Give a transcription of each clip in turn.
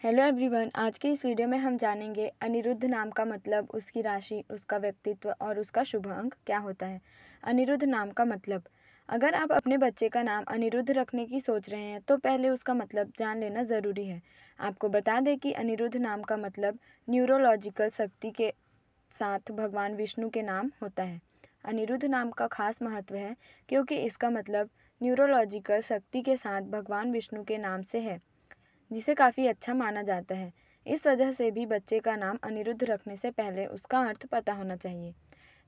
Hello everyone आज के इस वीडियो में हम जानेंगे अनिरुद्ध नाम का मतलब उसकी राशि, उसका व्यक्तित्व और उसका शुभ अंक क्या होता है। अनिरुद्ध नाम का मतलब। अगर आप अपने बच्चे का नाम अनिरुद्ध रखने की सोच रहे हैं तो पहले उसका मतलब जान लेना ज़रूरी है। आपको बता दें कि अनिरुद्ध नाम का मतलब न्यूरोलॉजिकल शक्ति के साथ भगवान विष्णु के नाम होता है। अनिरुद्ध नाम का खास महत्व है, क्योंकि इसका मतलब न्यूरोलॉजिकल शक्ति के साथ भगवान विष्णु के नाम से है। जिसे काफ़ी अच्छा माना जाता है। इस वजह से भी बच्चे का नाम अनिरुद्ध रखने से पहले उसका अर्थ पता होना चाहिए।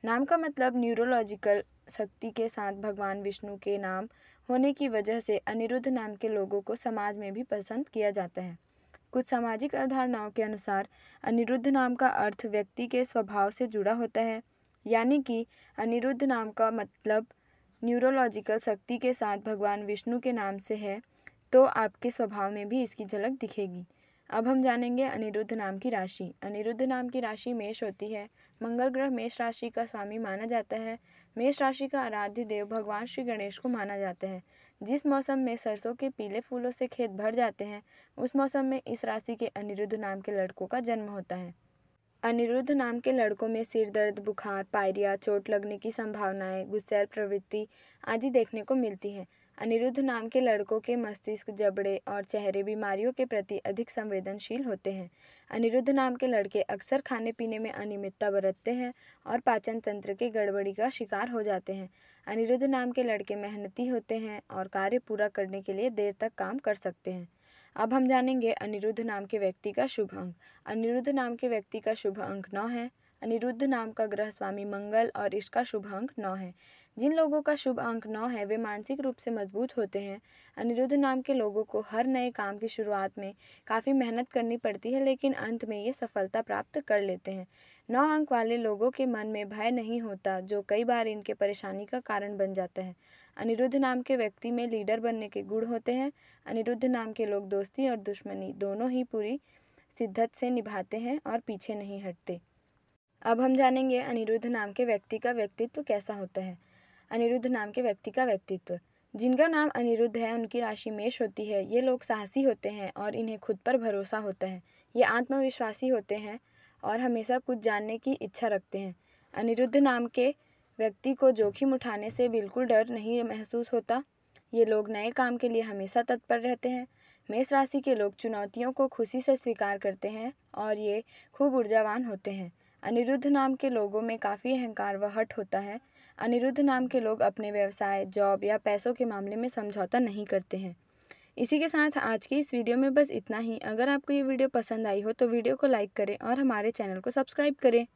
नाम का मतलब न्यूरोलॉजिकल शक्ति के साथ भगवान विष्णु के नाम होने की वजह से अनिरुद्ध नाम के लोगों को समाज में भी पसंद किया जाता है। कुछ सामाजिक अवधारणाओं के अनुसार अनिरुद्ध नाम का अर्थ व्यक्ति के स्वभाव से जुड़ा होता है। यानी कि अनिरुद्ध नाम का मतलब न्यूरोलॉजिकल शक्ति के साथ भगवान विष्णु के नाम से है। तो आपके स्वभाव में भी इसकी झलक दिखेगी। अब हम जानेंगे अनिरुद्ध नाम की राशि। अनिरुद्ध नाम की राशि मेष होती है। मंगल ग्रह मेष राशि का स्वामी माना जाता है। मेष राशि का आराध्य देव भगवान श्री गणेश को माना जाता है। जिस मौसम में सरसों के पीले फूलों से खेत भर जाते हैं, उस मौसम में इस राशि के अनिरुद्ध नाम के लड़कों का जन्म होता है। अनिरुद्ध नाम के लड़कों में सिर दर्द, बुखार, पायरिया, चोट लगने की संभावनाएँ, गुस्सैल, प्रवृत्ति आदि देखने को मिलती है। अनिरुद्ध नाम के लड़कों के मस्तिष्क, जबड़े और चेहरे बीमारियों के प्रति अधिक संवेदनशील होते हैं। अनिरुद्ध नाम के लड़के अक्सर खाने पीने में अनियमितता बरतते हैं और पाचन तंत्र की गड़बड़ी का शिकार हो जाते हैं। अनिरुद्ध नाम के लड़के मेहनती होते हैं और कार्य पूरा करने के लिए देर तक काम कर सकते हैं। अब हम जानेंगे अनिरुद्ध नाम के व्यक्ति का शुभ अंक। अनिरुद्ध नाम के व्यक्ति का शुभ अंक नौ है। अनिरुद्ध नाम का ग्रह स्वामी मंगल और इसका शुभ अंक नौ है। जिन लोगों का शुभ अंक नौ है, वे मानसिक रूप से मज़बूत होते हैं। अनिरुद्ध नाम के लोगों को हर नए काम की शुरुआत में काफ़ी मेहनत करनी पड़ती है, लेकिन अंत में ये सफलता प्राप्त कर लेते हैं। नौ अंक वाले लोगों के मन में भय नहीं होता, जो कई बार इनके परेशानी का कारण बन जाता है। अनिरुद्ध नाम के व्यक्ति में लीडर बनने के गुण होते हैं। अनिरुद्ध नाम के लोग दोस्ती और दुश्मनी दोनों ही पूरी शिद्दत से निभाते हैं और पीछे नहीं हटते। अब हम जानेंगे अनिरुद्ध नाम के व्यक्ति का व्यक्तित्व कैसा होता है। अनिरुद्ध नाम के व्यक्ति का व्यक्तित्व। जिनका नाम अनिरुद्ध है, उनकी राशि मेष होती है। ये लोग साहसी होते हैं और इन्हें खुद पर भरोसा होता है। ये आत्मविश्वासी होते हैं और हमेशा कुछ जानने की इच्छा रखते हैं। अनिरुद्ध नाम के व्यक्ति को जोखिम उठाने से बिल्कुल डर नहीं महसूस होता। ये लोग नए काम के लिए हमेशा तत्पर रहते हैं। मेष राशि के लोग चुनौतियों को खुशी से स्वीकार करते हैं और ये खूब ऊर्जावान होते हैं। अनिरुद्ध नाम के लोगों में काफ़ी अहंकार व हट होता है। अनिरुद्ध नाम के लोग अपने व्यवसाय, जॉब या पैसों के मामले में समझौता नहीं करते हैं। इसी के साथ आज की इस वीडियो में बस इतना ही। अगर आपको ये वीडियो पसंद आई हो तो वीडियो को लाइक करें और हमारे चैनल को सब्सक्राइब करें।